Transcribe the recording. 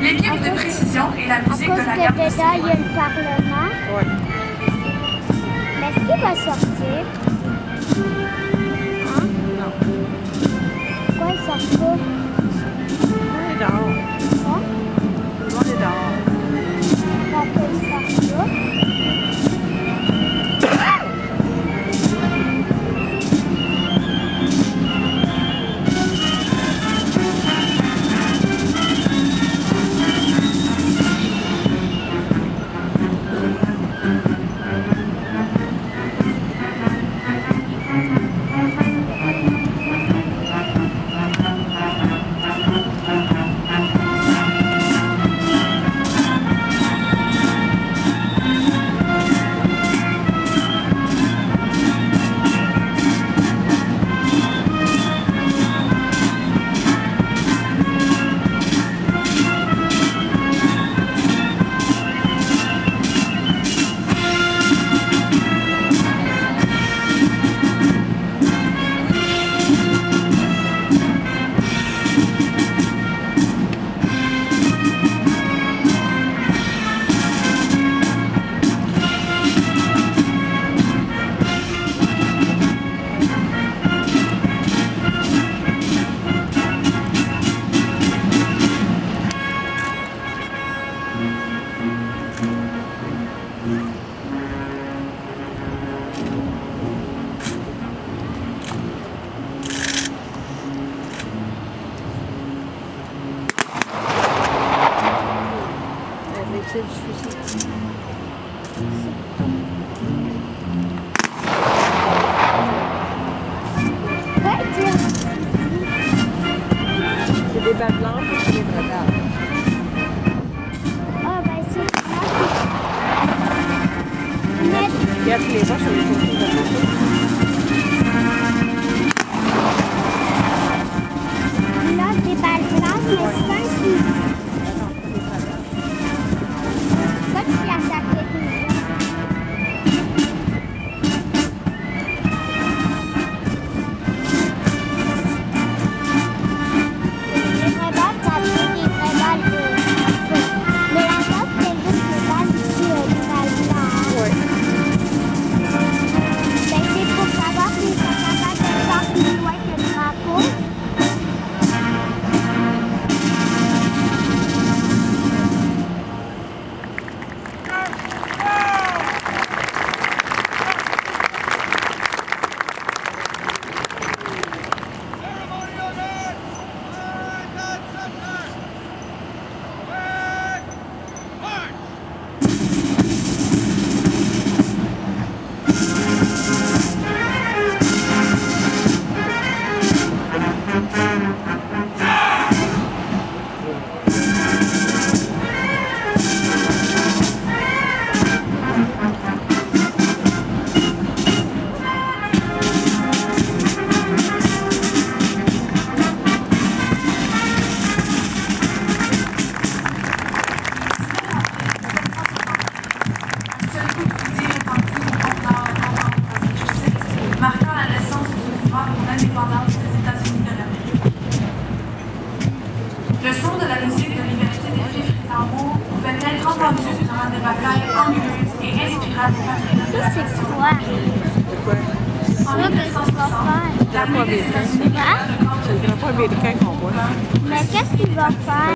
Les bibles de précision et la À musique cause de la que garde dedans, il y a le Parlement. Ouais. Mais est-ce qu'il va sortir? Blanches et c'est des. Ah, ben c'est ça. Regarde, les you. Des États-Unis de l'Amérique. Le son de la musique de liberté des tambours pouvait être entendu durant des batailles ennuyeuses et inspirantes du Ça, patriotisme. c'est quoi? C'est quoi? En Ça, qu'est-ce qu'on va 1960, faire? l'armée des États-Unis le voit. Mais qu'est-ce qu'il va faire?